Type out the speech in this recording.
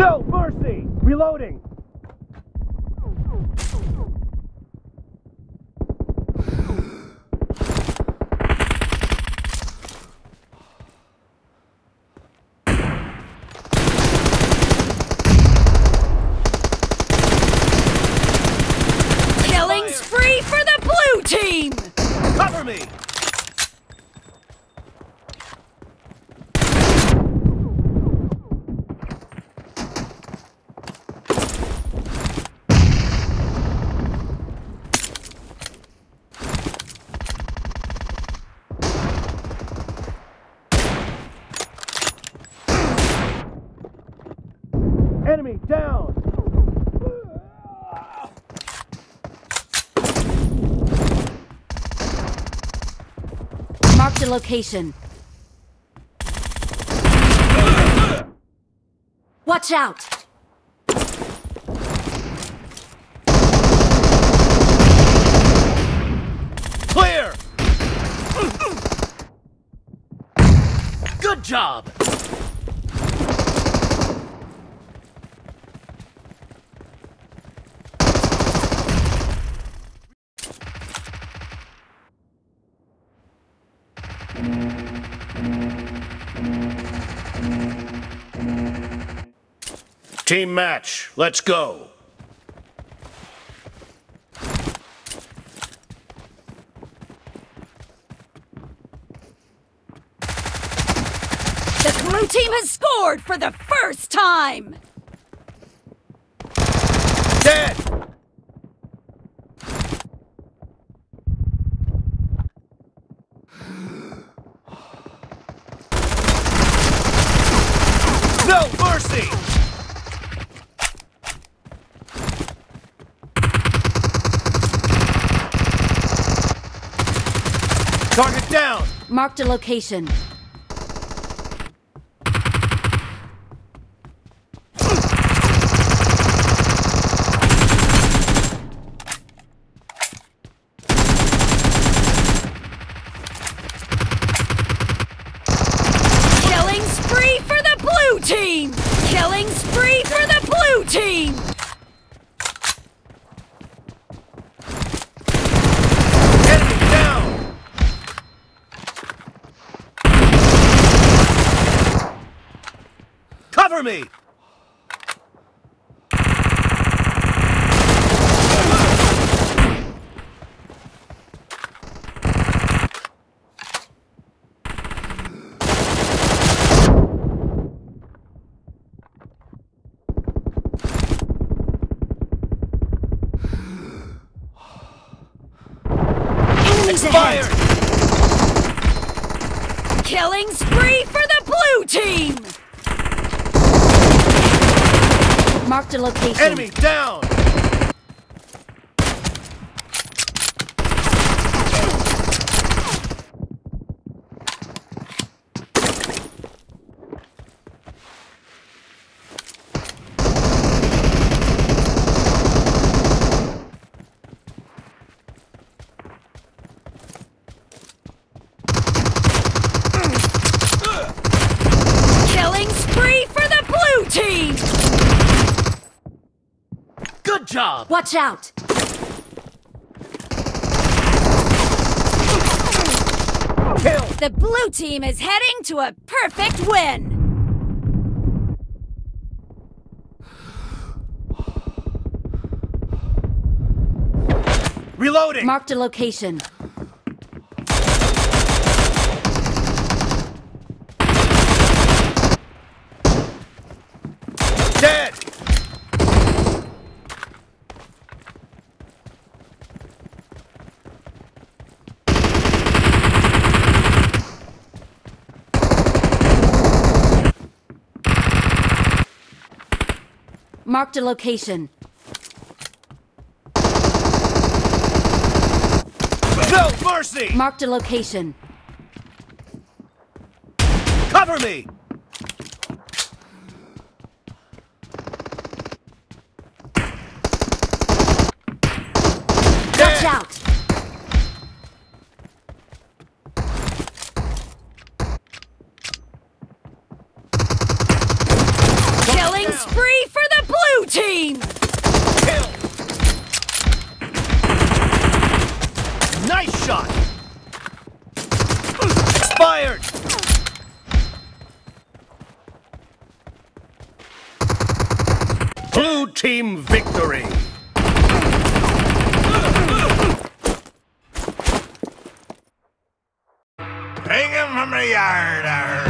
No mercy! Reloading! Killing spree for the blue team! Cover me! Enemy down! Marked a location. Watch out! Clear! Good job! Team match, let's go. The blue team has scored for the first time! Dead! No mercy! Target down! Marked a location. Killing spree for the blue team! Killing spree for the blue team! Enemy down! Cover me! Fire! Killing spree for the blue team! Marked a location. Enemy down! Killing spree for the blue team! Good job! Watch out! Kill! The blue team is heading to a perfect win! Reloading! Marked a location. Dead! Marked a location. No mercy! Marked a location. Cover me! Watch out! Killing spree for team! Kill! Nice shot! Expired! Blue team victory! Bring him from the yard. arr.